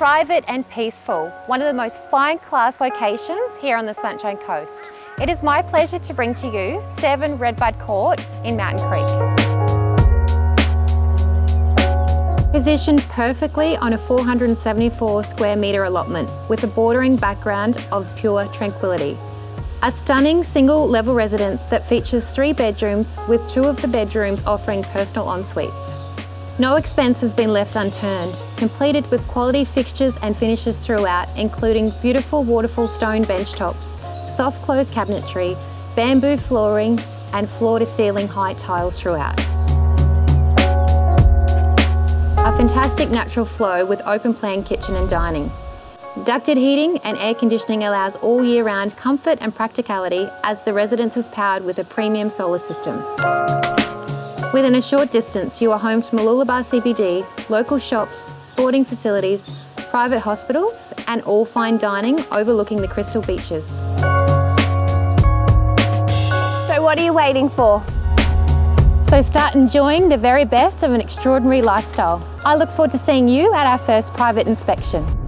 private and peaceful, one of the most fine class locations here on the Sunshine Coast. It is my pleasure to bring to you 7 Redbud Court in Mountain Creek. Positioned perfectly on a 474 square metre allotment with a bordering background of pure tranquility. A stunning single level residence that features three bedrooms with two of the bedrooms offering personal en-suites. No expense has been left unturned, completed with quality fixtures and finishes throughout, including beautiful waterfall stone bench tops, soft closed cabinetry, bamboo flooring, and floor to ceiling height tiles throughout. A fantastic natural flow with open plan kitchen and dining. Ducted heating and air conditioning allows all year round comfort and practicality as the residence is powered with a premium solar system. Within a short distance, you are home to Mooloolaba CBD, local shops, sporting facilities, private hospitals, and all fine dining overlooking the crystal beaches. So what are you waiting for? So start enjoying the very best of an extraordinary lifestyle. I look forward to seeing you at our first private inspection.